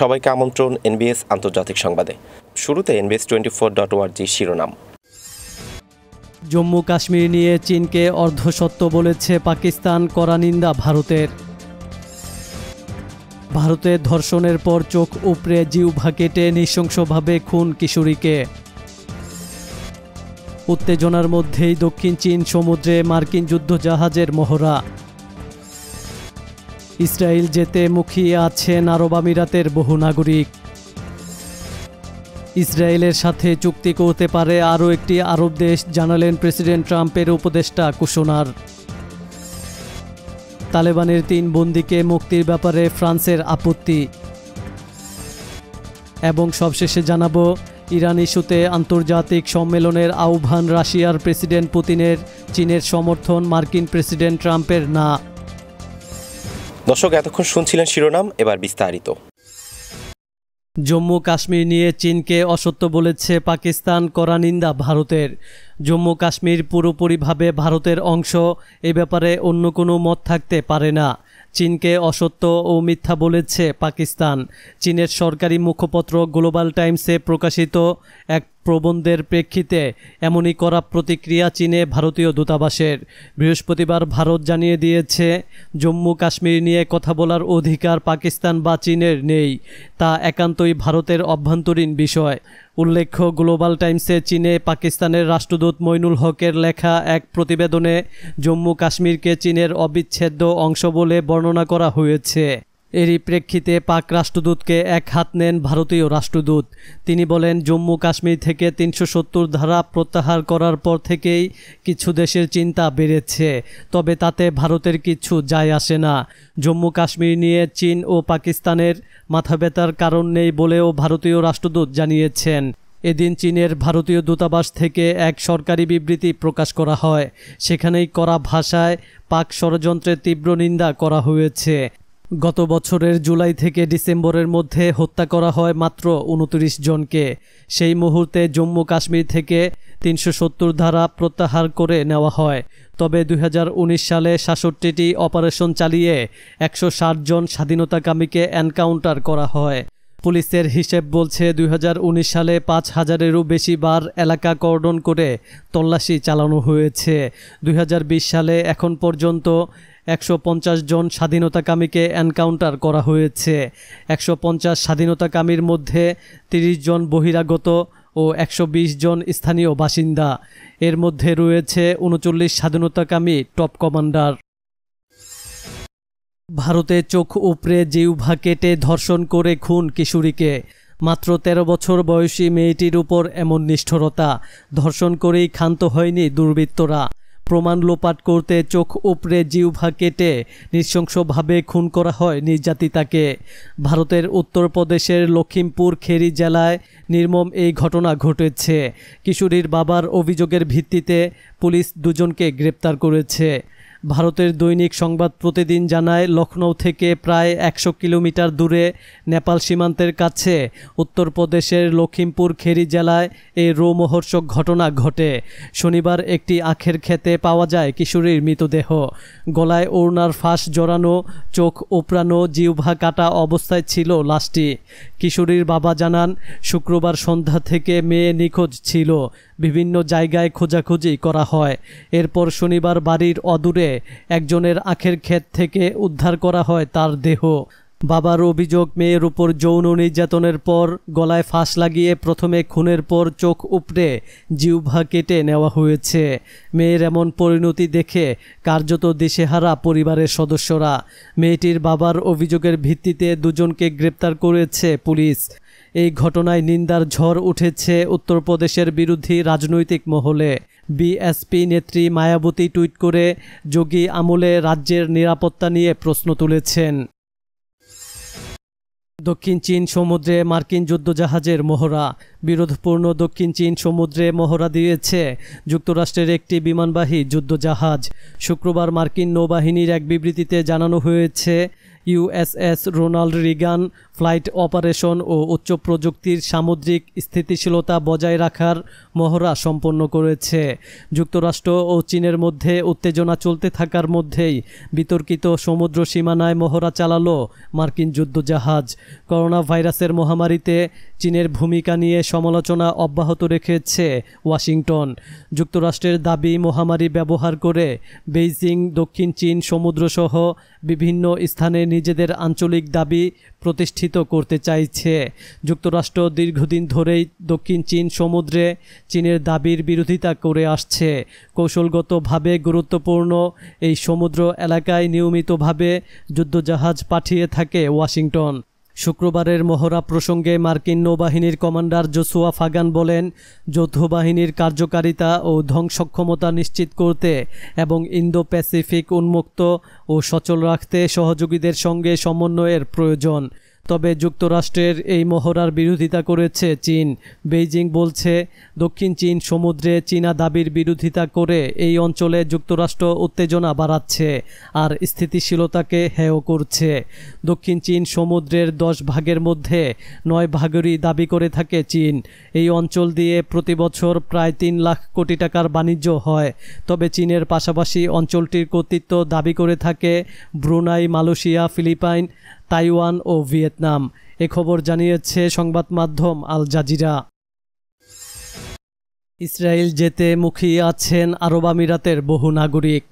সবাইকে আমন্ত্রণ এনবিএস আন্তর্জাতিক সংবাদে। শুরুতে এনবিএস টোয়েন্টি ফোর ডট ওয়ার্জি শিরোনাম। জম্মু কাশ্মীর নিয়ে চীনকে অর্ধসত্য বলেছে পাকিস্তান করা নিন্দা ভারতের। ভারতের ধর্ষণের পর চোখ উপড়ে জিউভা কেটে নৃশংসভাবে খুন কিশোরীকে। উত্তেজনার মধ্যেই দক্ষিণ চীন সমুদ্রে মার্কিন যুদ্ধজাহাজের মহড়া। ইসরায়েল যেতে মুখিয়ে আছেন আরব আমিরাতের বহু নাগরিক। ইসরায়েলের সাথে চুক্তি করতে পারে আরও একটি আরব দেশ, জানালেন প্রেসিডেন্ট ট্রাম্পের উপদেষ্টা কুশনার। তালেবানের তিন বন্দীকে মুক্তির ব্যাপারে ফ্রান্সের আপত্তি। এবং সবশেষে জানাব, ইরান ইস্যুতে আন্তর্জাতিক সম্মেলনের আহ্বান রাশিয়ার প্রেসিডেন্ট পুতিনের, চীনের সমর্থন মার্কিন প্রেসিডেন্ট ট্রাম্পের না। দর্শক, এতক্ষণ শুনছিলেন শিরোনাম, এবার বিস্তারিত। জম্মু কাশ্মীর নিয়ে চীনকে অসত্য বলেছে পাকিস্তান করা নিন্দা ভারতের। জম্মু কাশ্মীর পুরোপুরিভাবে ভারতের অংশ, এ ব্যাপারে অন্য কোনো মত থাকতে পারে না। চীনকে অসত্য ও মিথ্যা বলেছে পাকিস্তান। চীনের সরকারি মুখপত্র গ্লোবাল টাইমসে প্রকাশিত এক প্রবন্ধের প্রেক্ষিতে এমনই করা প্রতিক্রিয়া চীনে ভারতীয় দূতাবাসের। বৃহস্পতিবার ভারত জানিয়ে দিয়েছে, জম্মু কাশ্মীর নিয়ে কথা বলার অধিকার পাকিস্তান বা চীনের নেই, তা একান্তই ভারতের অভ্যন্তরীণ বিষয়। উল্লেখ্য, গ্লোবাল টাইমসে চীনে পাকিস্তানের রাষ্ট্রদূত মইনুল হকের লেখা এক প্রতিবেদনে জম্মু কাশ্মীরকে চীনের অবিচ্ছেদ্য অংশ বলে বর্ণনা করা হয়েছে। এরই প্রেক্ষিতে পাক রাষ্ট্রদূতকে এক হাত নেন ভারতীয় রাষ্ট্রদূত। তিনি বলেন, জম্মু কাশ্মীর থেকে তিনশো সত্তর ধারা প্রত্যাহার করার পর থেকেই কিছু দেশের চিন্তা বেড়েছে, তবে তাতে ভারতের কিছু যায় আসে না। জম্মু কাশ্মীর নিয়ে চীন ও পাকিস্তানের মাথা ব্যথার কারণ নেই বলেও ভারতীয় রাষ্ট্রদূত জানিয়েছেন। এদিন চীনের ভারতীয় দূতাবাস থেকে এক সরকারি বিবৃতি প্রকাশ করা হয়। সেখানেই করা ভাষায় পাক ষড়যন্ত্রের তীব্র নিন্দা করা হয়েছে। গত বছরের জুলাই থেকে ডিসেম্বরের মধ্যে হত্যা করা হয় মাত্র উনত্রিশ জনকে। সেই মুহূর্তে জম্মু কাশ্মীর থেকে তিনশো সত্তর ধারা প্রত্যাহার করে নেওয়া হয়। তবে দুই হাজার উনিশ সালে সাতষট্টিটি অপারেশন চালিয়ে একশো ষাট জন স্বাধীনতাকামীকে এনকাউন্টার করা হয়। পুলিশের হিসেব বলছে দুই হাজার উনিশ সালে পাঁচ হাজারেরও বেশি বার এলাকা কর্ডন করে তল্লাশি চালানো হয়েছে। দুই হাজার বিশ সালে এখন পর্যন্ত একশো পঞ্চাশ জন স্বাধীনতাকামীকে এনকাউন্টার করা হয়েছে। একশো পঞ্চাশ স্বাধীনতাকামীর মধ্যে ৩০ জন বহিরাগত ও একশো বিশ জন স্থানীয় বাসিন্দা। এর মধ্যে রয়েছে উনচল্লিশ স্বাধীনতাকামী টপ কমান্ডার। ভারতে চোখ উপড়ে জিউভা কেটে ধর্ষণ করে খুন কিশোরীকে। মাত্র ১৩ বছর বয়সী মেয়েটির উপর এমন নিষ্ঠুরতা। ধর্ষণ করেই ক্ষান্ত হয়নি দুর্বৃত্তরা। প্রমাণ লোপাট করতে চোখ উপড়ে জিউভা কেটে নৃশংসভাবে খুন করা হয় নির্যাতিতাকে। ভারতের উত্তরপ্রদেশের লখিমপুর খেরি জেলায় নির্মম এই ঘটনা ঘটেছে। কিশোরীর বাবার অভিযোগের ভিত্তিতে পুলিশ দুজনকে গ্রেপ্তার করেছে। ভারতের দৈনিক সংবাদ প্রতিদিন জানায় লখনৌ থেকে প্রায় একশো কিলোমিটার দূরে নেপাল সীমান্তের কাছে। উত্তরপ্রদেশের লখিমপুর খেরি জেলায় এই রোমহর্ষক ঘটনা ঘটে। শনিবার একটি আখের খেতে পাওয়া যায় কিশোরীর মৃতদেহ। গলায় ওড়নার ফাঁস জড়ানো, চোখ উপড়ানো জিউভা কাটা অবস্থায় ছিল লাশটি। কিশোরীর বাবা জানান, শুক্রবার সন্ধ্যা থেকে মেয়ে নিখোঁজ ছিল। বিভিন্ন জায়গায় খোঁজাখুঁজি করা হয়। এরপর শনিবার বাড়ির অদূরে একজনের আখের ক্ষেত থেকে উদ্ধার করা হয় তার দেহ। বাবার অভিযোগ, মেয়ের উপর যৌন নির্যাতনের পর গলায় ফাঁস লাগিয়ে প্রথমে খুনের পর চোখ উপড়ে জিউভা কেটে নেওয়া হয়েছে। মেয়ের এমন পরিণতি দেখে কার্যত দিশেহারা পরিবারের সদস্যরা। মেয়েটির বাবার অভিযোগের ভিত্তিতে দুজনকে গ্রেপ্তার করেছে পুলিশ। এই ঘটনায় নিন্দার ঝড় উঠেছে উত্তরপ্রদেশের বিরোধী রাজনৈতিক মহলে। বিএসপি নেত্রী মায়াবতী টুইট করে যোগী আমলে রাজ্যের নিরাপত্তা নিয়ে প্রশ্ন তুলেছেন। দক্ষিণ চীন সমুদ্রে মার্কিন যুদ্ধজাহাজের মহড়া। বিরোধপূর্ণ দক্ষিণ চীন সমুদ্রে মহড়া দিয়েছে যুক্তরাষ্ট্রের একটি বিমানবাহী যুদ্ধজাহাজ। শুক্রবার মার্কিন নৌবাহিনীর এক বিবৃতিতে জানানো হয়েছে, USS Ronald Reagan flight operation ও উচ্চ প্রযুক্তির সামুদ্রিক স্থিতিশীলতা বজায় রাখার মহড়া সম্পন্ন করেছে। যুক্তরাষ্ট্র ও চীনের মধ্যে উত্তেজনা চলতে থাকার মধ্যেই বিতর্কিত সমুদ্র সীমানায় মহড়া চালালো মার্কিন যুদ্ধজাহাজ। করোনা ভাইরাসের মহামারীতে চীনের ভূমিকা নিয়ে সমালোচনা অব্যাহত রেখেছে ওয়াশিংটন। যুক্তরাষ্ট্রের দাবি, মহামারী ব্যবহার করে বেইজিং, দক্ষিণ চীন, সমুদ্রসহ বিভিন্ন স্থানে নিজেদের আঞ্চলিক দাবি প্রতিষ্ঠিত করতে চাইছে। যুক্তরাষ্ট্র দীর্ঘদিন ধরেই দক্ষিণ চীন সমুদ্রে চীনের দাবির বিরোধিতা করে আসছে। কৌশলগতভাবে গুরুত্বপূর্ণ এই সমুদ্র এলাকায় নিয়মিতভাবে যুদ্ধজাহাজ পাঠিয়ে থাকে ওয়াশিংটন। শুক্রবারের মহড়া প্রসঙ্গে মার্কিন নৌবাহিনীর কমান্ডার জোসুয়া ফাগান বলেন যৌথ বাহিনীর কার্যকারিতা ও ধ্বংসক্ষমতা নিশ্চিত করতে এবং ইন্দো প্যাসিফিক উন্মুক্ত ও সচল রাখতে সহযোগীদের সঙ্গে সমন্বয়ের প্রয়োজন। তবে যুক্তরাষ্ট্রের এই মহড়ার বিরোধিতা করেছে চীন। বেইজিং বলছে, দক্ষিণ চীন সমুদ্রে চীনা দাবির বিরোধিতা করে এই অঞ্চলে যুক্তরাষ্ট্র উত্তেজনা বাড়াচ্ছে আর স্থিতিশীলতাকে হেয় করছে। দক্ষিণ চীন সমুদ্রের দশ ভাগের মধ্যে নয় ভাগেরই দাবি করে থাকে চীন। এই অঞ্চল দিয়ে প্রতি বছর প্রায় তিন লাখ কোটি টাকার বাণিজ্য হয়। তবে চীনের পাশাপাশি অঞ্চলটির কর্তৃত্ব দাবি করে থাকে ব্রুনাই, মালয়েশিয়া, ফিলিপাইন তাইওয়ান ও ভিয়েতনাম। এ খবর জানিয়েছে সংবাদ মাধ্যম আল জাজিরা। ইসরায়েল যেতে মুখী আছেন আরব আমিরাতের বহু নাগরিক।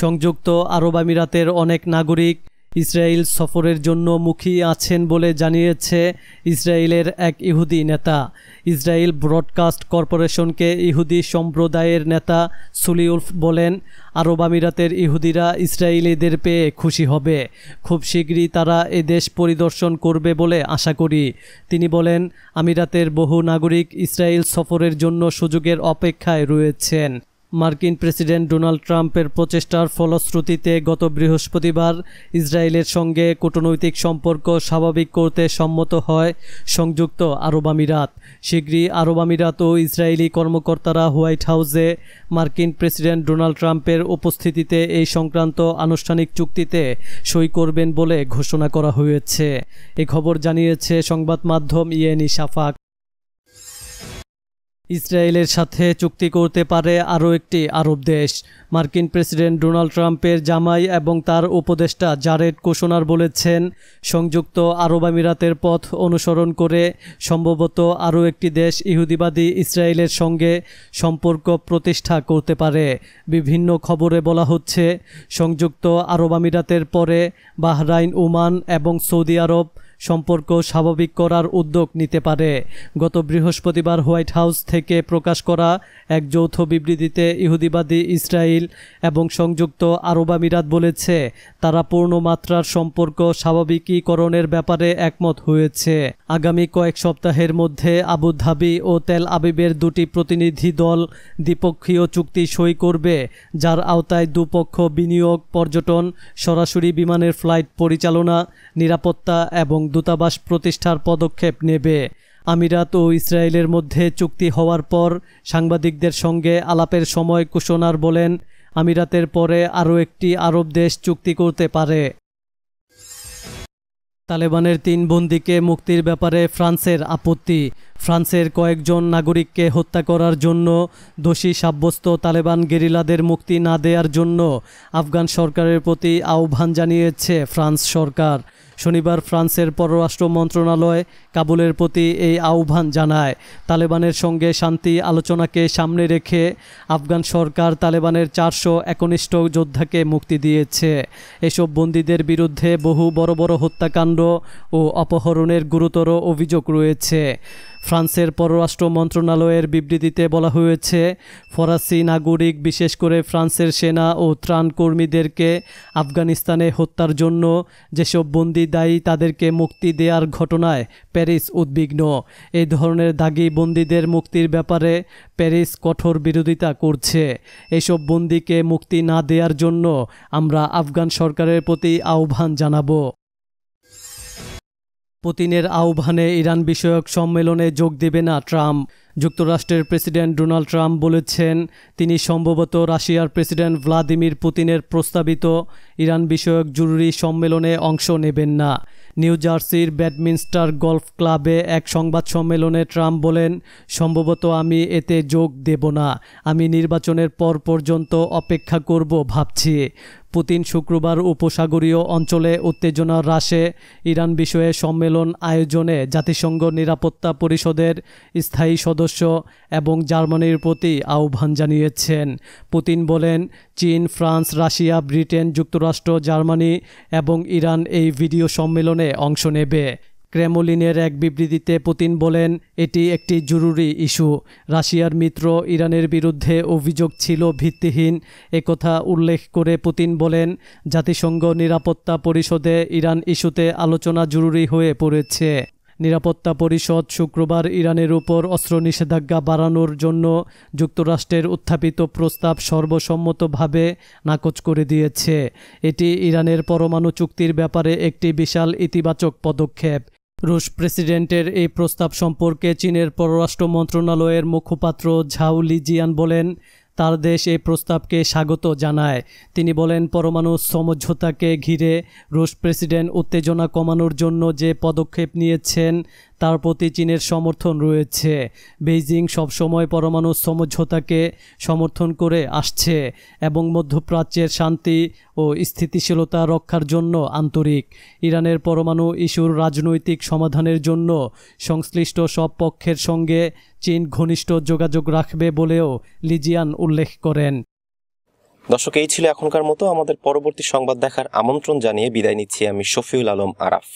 সংযুক্ত আরব আমিরাতের অনেক নাগরিক ইসরায়েল সফরের জন্য মুখিয়ে আছেন বলে জানিয়েছে ইসরায়েলের এক ইহুদি নেতা। ইসরায়েল ব্রডকাস্ট কর্পোরেশনকে ইহুদি সম্প্রদায়ের নেতা সুলিউলফ বলেন, আরব আমিরাতের ইহুদিরা ইসরায়েলিদের পেয়ে খুশি হবে। খুব শীঘ্রই তারা এ দেশ পরিদর্শন করবে বলে আশা করি। তিনি বলেন, আমিরাতের বহু নাগরিক ইসরায়েল সফরের জন্য সুযোগের অপেক্ষায় রয়েছেন। মার্কিন প্রেসিডেন্ট ডোনাল্ড ট্রাম্পের প্রচেষ্টার ফলশ্রুতিতে গত বৃহস্পতিবার ইসরায়েলের সঙ্গে কূটনৈতিক সম্পর্ক স্বাভাবিক করতে সম্মত হয় সংযুক্ত আরব আমিরাত। শীঘ্রই আরব আমিরাত ও ইসরায়েলি কর্মকর্তারা হোয়াইট হাউসে মার্কিন প্রেসিডেন্ট ডোনাল্ড ট্রাম্পের উপস্থিতিতে এই সংক্রান্ত আনুষ্ঠানিক চুক্তিতে সই করবেন বলে ঘোষণা করা হয়েছে। এ খবর জানিয়েছে সংবাদ মাধ্যম ইয়েনি সাফাক। ইসরায়েলের সাথে চুক্তি করতে পারে আরও একটি আরব দেশ। মার্কিন প্রেসিডেন্ট ডোনাল্ড ট্রাম্পের জামাই এবং তার উপদেষ্টা জারেড কোশনার বলেছেন, সংযুক্ত আরব আমিরাতের পথ অনুসরণ করে সম্ভবত আরও একটি দেশ ইহুদিবাদী ইসরায়েলের সঙ্গে সম্পর্ক প্রতিষ্ঠা করতে পারে। বিভিন্ন খবরে বলা হচ্ছে, সংযুক্ত আরব আমিরাতের পরে বাহরাইন, ওমান এবং সৌদি আরব সম্পর্ক স্বাভাবিক করার উদ্যোগ নিতে পারে। গত বৃহস্পতিবার হোয়াইট হাউস থেকে প্রকাশ করা এক যৌথ বিবৃতিতে ইহুদিবাদী ইসরায়েল এবং সংযুক্ত আরব আমিরাত বলেছে, তারা পূর্ণমাত্রার সম্পর্ক স্বাভাবিকীকরণের ব্যাপারে একমত হয়েছে। আগামী কয়েক সপ্তাহের মধ্যে আবুধাবি ও তেল আবিবের দুটি প্রতিনিধি দল দ্বিপক্ষীয় চুক্তি সই করবে, যার আওতায় দুপক্ষ বিনিয়োগ, পর্যটন, সরাসরি বিমানের ফ্লাইট পরিচালনা, নিরাপত্তা এবং দূতাবাস প্রতিষ্ঠার পদক্ষেপ নেবে। আমিরাত ও ইসরায়েলের মধ্যে চুক্তি হওয়ার পর সাংবাদিকদের সঙ্গে আলাপের সময় কুশনার বলেন, আমিরাতের পরে আরও একটি আরব দেশ চুক্তি করতে পারে। তালেবানের তিন বন্দীকে মুক্তির ব্যাপারে ফ্রান্সের আপত্তি। ফ্রান্সের কয়েকজন নাগরিককে হত্যা করার জন্য দোষী সাব্যস্ত তালেবান গেরিলাদের মুক্তি না দেওয়ার জন্য আফগান সরকারের প্রতি আহ্বান জানিয়েছে ফ্রান্স সরকার। শনিবার ফ্রান্সের পররাষ্ট্র মন্ত্রণালয় কাবুলের প্রতি এই আহ্বান জানায়। তালেবানের সঙ্গে শান্তি আলোচনাকে সামনে রেখে আফগান সরকার তালেবানের চারশো একনিষ্ঠ যোদ্ধাকে মুক্তি দিয়েছে। এসব বন্দীদের বিরুদ্ধে বহু বড় বড় হত্যাকাণ্ড ও অপহরণের গুরুতর অভিযোগ রয়েছে। ফ্রান্সের পররাষ্ট্র মন্ত্রণালয়ের বিবৃতিতে বলা হয়েছে, ফরাসি নাগরিক, বিশেষ করে ফ্রান্সের সেনা ও ত্রাণ কর্মীদেরকে আফগানিস্তানে হত্যার জন্য যেসব বন্দি দায়ী তাদেরকে মুক্তি দেওয়ার ঘটনায় প্যারিস উদ্বিগ্ন। এই ধরনের দাগি বন্দীদের মুক্তির ব্যাপারে প্যারিস কঠোর বিরোধিতা করছে। এসব বন্দিকে মুক্তি না দেওয়ার জন্য আমরা আফগান সরকারের প্রতি আহ্বান জানাব। পুতিনের আহ্বানে ইরান বিষয়ক সম্মেলনে যোগ দেবে না ট্রাম্প। যুক্তরাষ্ট্রের প্রেসিডেন্ট ডোনাল্ড ট্রাম্প বলেছেন, তিনি সম্ভবত রাশিয়ার প্রেসিডেন্ট ভ্লাদিমির পুতিনের প্রস্তাবিত ইরান বিষয়ক জরুরি সম্মেলনে অংশ নেবেন না। নিউ জার্সির ব্যাডমিনস্টার গলফ ক্লাবে এক সংবাদ সম্মেলনে ট্রাম্প বলেন, সম্ভবত আমি এতে যোগ দেব না, আমি নির্বাচনের পর পর্যন্ত অপেক্ষা করব ভাবছি। পুতিন শুক্রবার উপসাগরীয় অঞ্চলে উত্তেজনা হ্রাসে ইরান বিষয়ে সম্মেলন আয়োজনে জাতিসংঘ নিরাপত্তা পরিষদের স্থায়ী সদস্য এবং জার্মানির প্রতি আহ্বান জানিয়েছেন। পুতিন বলেন, চীন, ফ্রান্স, রাশিয়া, ব্রিটেন, যুক্তরাষ্ট্র, জার্মানি এবং ইরান এই ভিডিও সম্মেলনে অংশ নেবে। ক্রেমলিনের এক বিবৃতিতে পুতিন বলেন, এটি একটি জরুরি ইস্যু। রাশিয়ার মিত্র ইরানের বিরুদ্ধে অভিযোগ ছিল ভিত্তিহীন। একথা উল্লেখ করে পুতিন বলেন, জাতিসংঘ নিরাপত্তা পরিষদে ইরান ইস্যুতে আলোচনা জরুরি হয়ে পড়েছে। নিরাপত্তা পরিষদ শুক্রবার ইরানের উপর অস্ত্র নিষেধাজ্ঞা বাড়ানোর জন্য যুক্তরাষ্ট্রের উত্থাপিত প্রস্তাব সর্বসম্মতভাবে নাকচ করে দিয়েছে। এটি ইরানের পরমাণু চুক্তির ব্যাপারে একটি বিশাল ইতিবাচক পদক্ষেপ। রুশ প্রেসিডেন্টের এই প্রস্তাব সম্পর্কে চীনের পররাষ্ট্র মন্ত্রণালয়ের মুখপাত্র ঝাও লিজিয়ান বলেন, তার দেশ এই প্রস্তাবকে স্বাগত জানায়। তিনি বলেন, পরমাণু সমঝোতাকে ঘিরে রুশ প্রেসিডেন্ট উত্তেজনা কমানোর জন্য যে পদক্ষেপ নিয়েছেন তার প্রতি চীনের সমর্থন রয়েছে। বেইজিং সবসময় পরমাণু সমঝোতাকে সমর্থন করে আসছে এবং মধ্যপ্রাচ্যের শান্তি ও স্থিতিশীলতা রক্ষার জন্য আন্তরিক। ইরানের পরমাণু ইস্যুর রাজনৈতিক সমাধানের জন্য সংশ্লিষ্ট সব পক্ষের সঙ্গে চীন ঘনিষ্ঠ যোগাযোগ রাখবে বলেও লিজিয়ান উল্লেখ করেন। দর্শক, এই ছিল এখনকার মতো। আমাদের পরবর্তী সংবাদ দেখার আমন্ত্রণ জানিয়ে বিদায় নিচ্ছি আমি শফিউল আলম আরাফ।